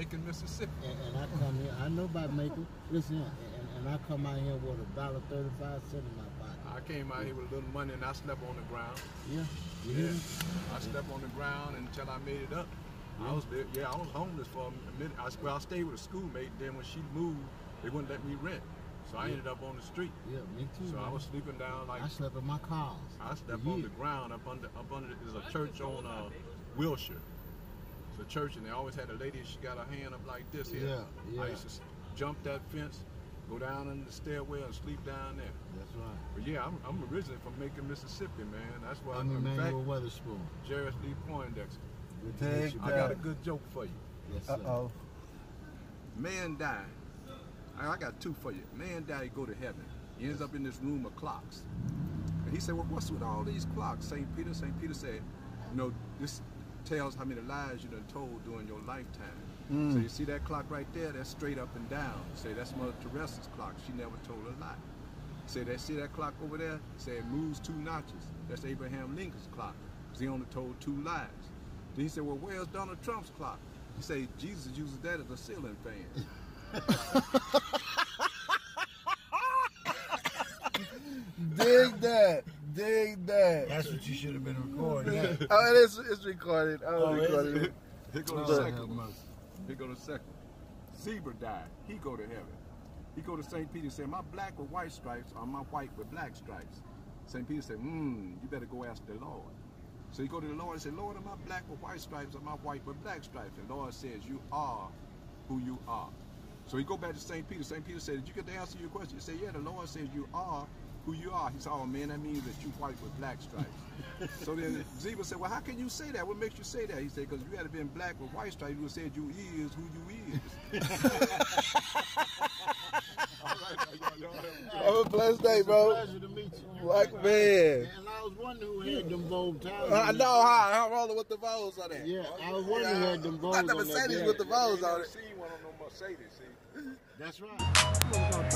Macon, Mississippi. And, and I come here, I know about Macon. Listen and, and I come out here with a dollar thirty-five cent in my pocket. I came out here with a little money and I slept on the ground. Yeah, you Yeah. hear? I slept on the ground until I made it up. I was there, yeah, I was homeless for a minute. I, well, I stayed with a schoolmate. Then when she moved, they wouldn't let me rent, so I Yeah. ended up on the street. Yeah, me too. So I was sleeping down like I slept in my cars. I slept on the ground up under up under. There's a church on uh, Wilshire. It's a church, and they always had a lady. She got her hand up like this here. Yeah, yeah. I used to jump that fence, go down in the stairwell, and sleep down there. That's right. But yeah, I'm, I'm originally from Macon, Mississippi, man. That's why I'm in Emmanuel fact, Weatherspoon. Jeris Lee Poindexter. Good to meet Dig you, I got a good joke for you. Yes, sir. Uh oh. Man died. I I got two for you. Man died, he go to heaven. He ends up in this room of clocks. And he said, well, what's with all these clocks? St. Peter, St. Peter said, you know, this tells how many lies you done told during your lifetime. So mm. you see that clock right there? That's straight up and down. Say that's Mother Teresa's clock. She never told a lie. Say that see that clock over there? Say it moves two notches. That's Abraham Lincoln's clock. he only told two lies. Then he said, well, where's Donald Trump's clock? He said Jesus uses that as a ceiling fan. Dig that. Dig that. That's what you should have been recording. Oh, it is. It's recorded. I was Oh, is recording it? it. Here go the second one. mercy. Here go the second. Zebra died. He go to heaven. He go to St. Peter and say, my black with white stripes or my white with black stripes. St. Peter said, hmm, you better go ask the Lord. So he go to the Lord and say, Lord, am I black with white stripes or my white with black stripes? And the Lord says, you are who you are. So he go back to St. Peter. St. Peter said, did you get the answer to your question? He said, yeah, the Lord says you are who you are. He said, oh man, that means that you white with black stripes. so then Zebra said, well, how can you say that? What makes you say that? He said, because if you had been black with white stripes, you would have said you is who you is. All right, y'all- y'all have a good Have a blessed day, bro. Pleasure to meet you. Black man. And I was wondering who had them bold ties. I uh, know how. How rolling with the Vols on that. Yeah, I was wondering who had them bows I on never that said these jacket. with the Vols on never it. seen one on no Mercedes, see? That's right. Okay.